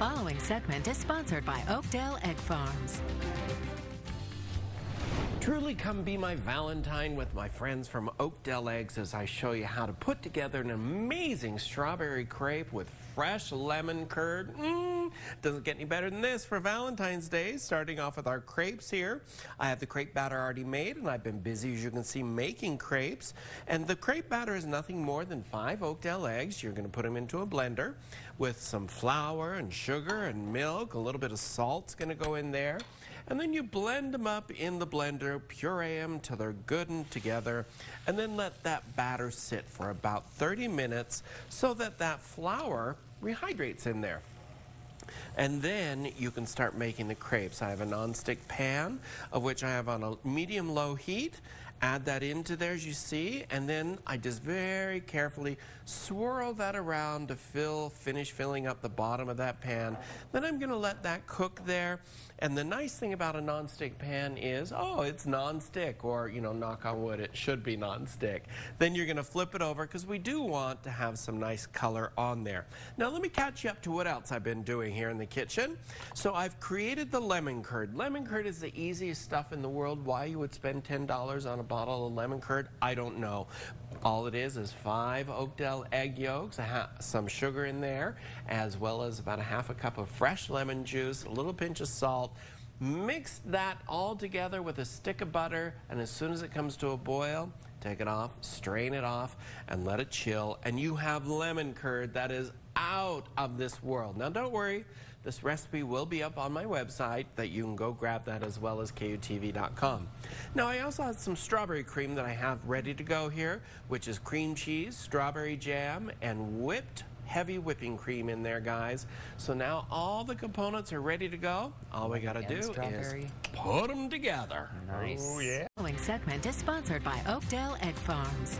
following segment is sponsored by Oakdell Egg Farms. Truly come be my Valentine with my friends from Oakdell Eggs as I show you how to put together an amazing strawberry crepe with fresh lemon curd. Mmm, doesn't get any better than this for Valentine's Day. Starting off with our crepes here. I have the crepe batter already made and I've been busy as you can see making crepes. And the crepe batter is nothing more than five Oakdell eggs. You're going to put them into a blender with some flour and sugar and milk. A little bit of salt's going to go in there. And then you blend them up in the blender, puree them till they're good and together, and then let that batter sit for about 30 minutes so that that flour rehydrates in there. And then you can start making the crepes. I have a non-stick pan of which I have on a medium-low heat. Add that into there as you see, and then I just very carefully swirl that around to fill, finish filling up the bottom of that pan. Then I'm gonna let that cook there. And the nice thing about a non-stick pan is, oh, it's non-stick, or, you know, knock on wood, it should be non-stick. Then you're gonna flip it over, because we do want to have some nice color on there. Now let me catch you up to what else I've been doing here in the kitchen. So I've created the lemon curd. Lemon curd is the easiest stuff in the world. Why you would spend $10 on a bottle of lemon curd, I don't know. All it is is five Oakdell egg yolks, some sugar in there, as well as about a half a cup of fresh lemon juice, a little pinch of salt. Mix that all together with a stick of butter, and as soon as it comes to a boil, take it off, strain it off, and let it chill, and you have lemon curd that is out of this world. Now don't worry, this recipe will be up on my website that you can go grab that as well as KUTV.com. Now I also have some strawberry cream that I have ready to go here, which is cream cheese, strawberry jam, and whipped heavy whipping cream in there, guys. So now all the components are ready to go. All we got to do strawberry. is put them together. Nice. Oh, yeah. The following segment is sponsored by Oakdell Egg Farms.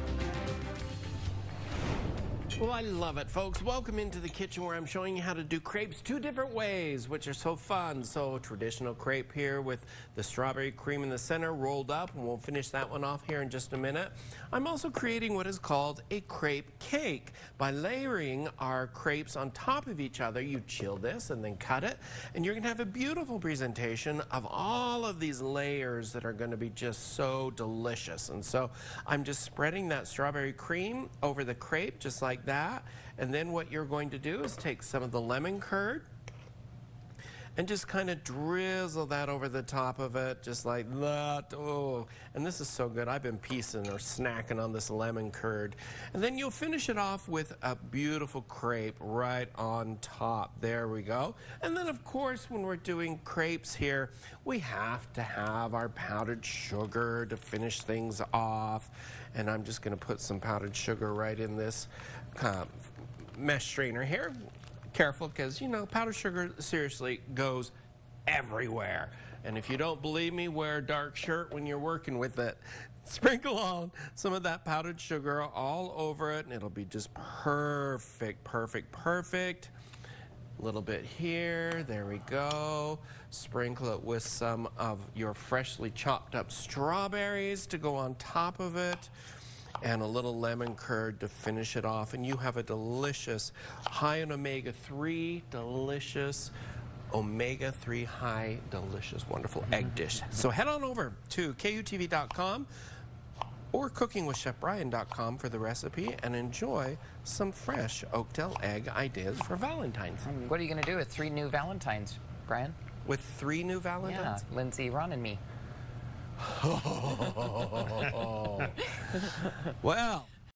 Well, oh, I love it, folks. Welcome into the kitchen where I'm showing you how to do crepes two different ways, which are so fun. So traditional crepe here with the strawberry cream in the center rolled up, and we'll finish that one off here in just a minute. I'm also creating what is called a crepe cake. By layering our crepes on top of each other, you chill this and then cut it, and you're gonna have a beautiful presentation of all of these layers that are gonna be just so delicious. And so I'm just spreading that strawberry cream over the crepe, just like that. And then what you're going to do is take some of the lemon curd and just kind of drizzle that over the top of it, just like that. Oh, and this is so good. I've been piecing or snacking on this lemon curd. And then you'll finish it off with a beautiful crepe right on top. There we go. And then, of course, when we're doing crepes here, we have to have our powdered sugar to finish things off. And I'm just going to put some powdered sugar right in this uh, mesh strainer here careful because, you know, powdered sugar seriously goes everywhere. And if you don't believe me, wear a dark shirt when you're working with it. Sprinkle on some of that powdered sugar all over it, and it'll be just perfect, perfect, perfect. A little bit here, there we go. Sprinkle it with some of your freshly chopped up strawberries to go on top of it and a little lemon curd to finish it off. And you have a delicious, high in omega-3, delicious, omega-3 high, delicious, wonderful egg dish. So head on over to KUTV.com or cookingwithchefbryan.com for the recipe and enjoy some fresh Oakdell egg ideas for Valentine's. What are you going to do with three new Valentines, Bryan? With three new Valentines? Yeah, Lindsay, Ron, and me. well,